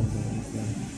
components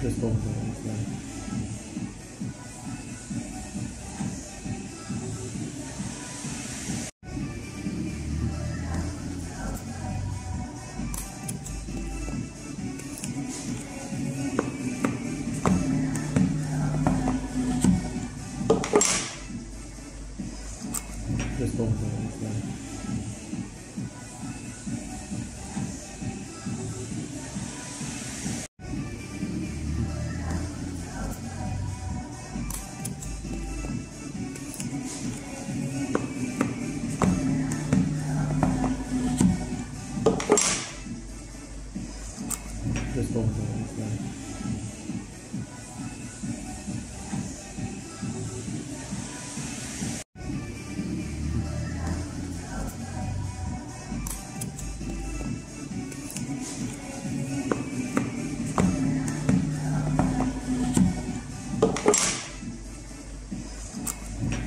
Здесь полностью не знаю.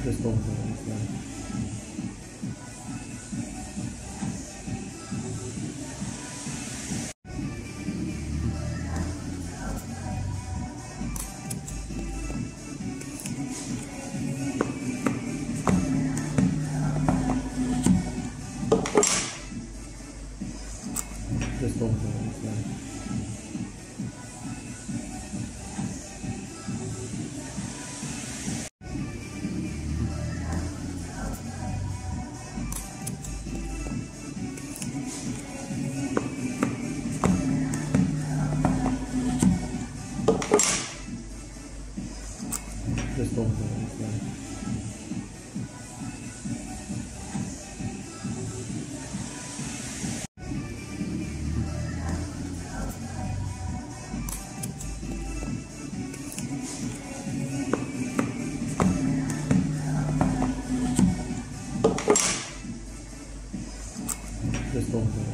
Just don't. Yeah. Just open it. Yeah. Just don't Just don't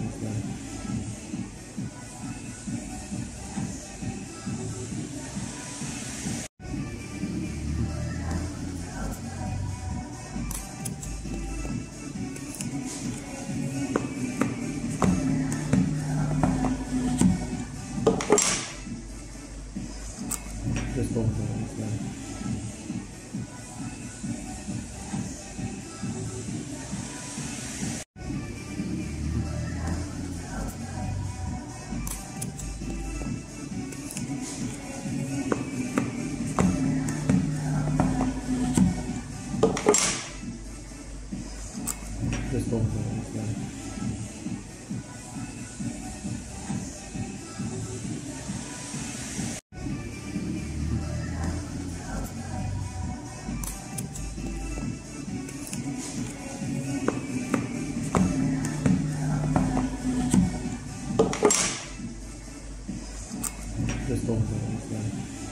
这东西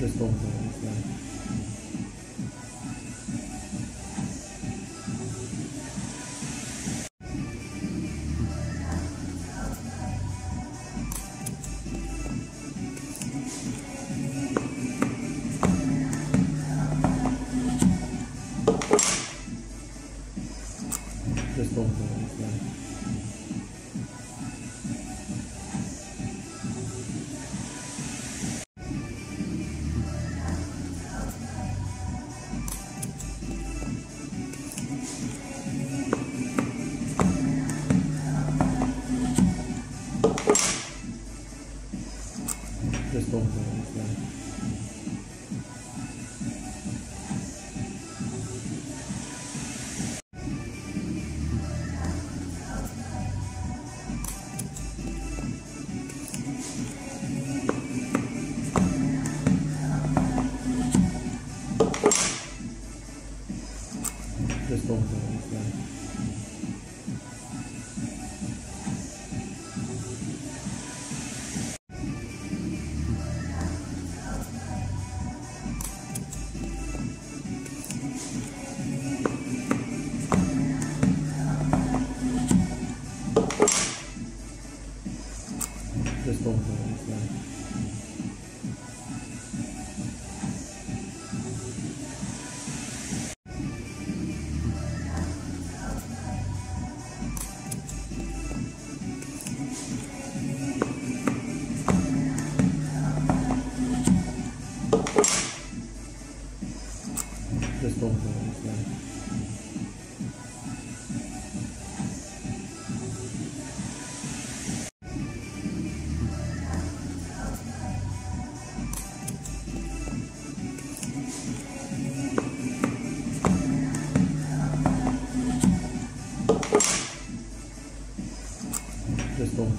ですと思いますね。Just don't. just don't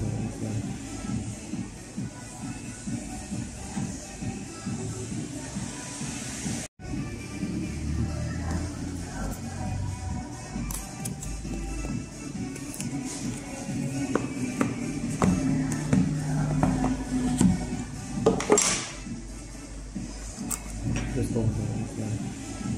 Crystal things. Yeah.